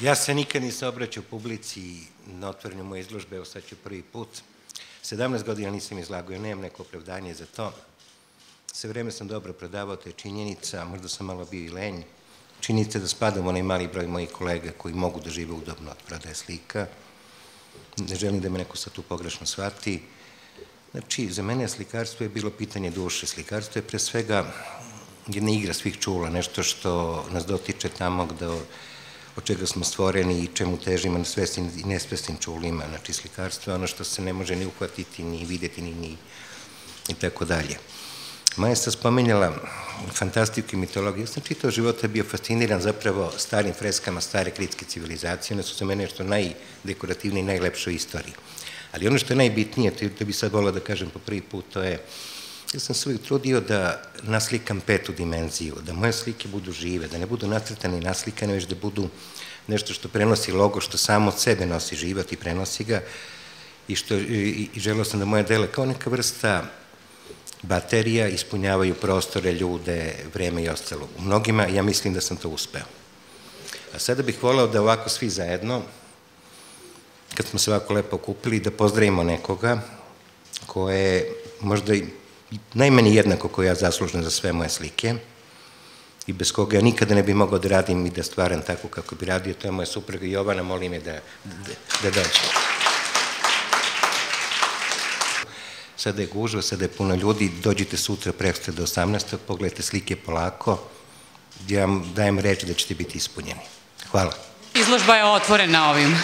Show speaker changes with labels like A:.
A: Ja se nikad nisam obraćao publici na otvorenju moje izložbe, evo sad ću prvi put. 17 godina nisam izlagao, ja nemam neko opravdanje za to. Sve vreme sam dobro prodavao, to je činjenica, možda sam malo bio i lenj. Činjenica da spadam onaj mali broj mojih kolega koji mogu da žive udobno od prodaje slika. Ne želim da me neko sad tu pogrešno shvati. Znači, za mene slikarstvo je bilo pitanje duše. Slikarstvo je pre svega jedna igra svih čula, nešto što nas dotiče tamo gde od čega smo stvoreni i čemu težimo na svesnim i nesvesnim čulima. Znači, slikarstvo ono što se ne može ni uhvatiti, ni videti, ni, ni i tako dalje. Maja se spomenjala fantastiku i mitologiju. Ja sam čitao života bio fasciniran zapravo starim freskama stare kritske civilizacije. One su za mene nešto najdekorativnije i najlepše u istoriji. Ali ono što je najbitnije, to bi sad volao da kažem po prvi put, to je ja sam se uvijek trudio da naslikam petu dimenziju, da moje slike budu žive, da ne budu nacrtane i naslikane, već da budu nešto što prenosi logo, što samo od sebe nosi život i prenosi ga i, što, i, želeo sam da moje dele kao neka vrsta baterija ispunjavaju prostore, ljude, vreme i ostalo. U mnogima ja mislim da sam to uspeo. A sada bih voleo da ovako svi zajedno, kad smo se ovako lepo okupili, da pozdravimo nekoga ko je možda i najmanje jednako ko ja zaslužen za sve moje slike i bez koga ja nikada ne bih mogao da radim i da stvaram tako kako bi radio, to je moja supruga Jovana, molim je da, da, da dođe. Sada je gužva, sada je puno ljudi, dođite sutra prekstra do 18. pogledajte slike polako, ja vam dajem reč da ćete biti ispunjeni. Hvala.
B: Izložba je otvorena ovim.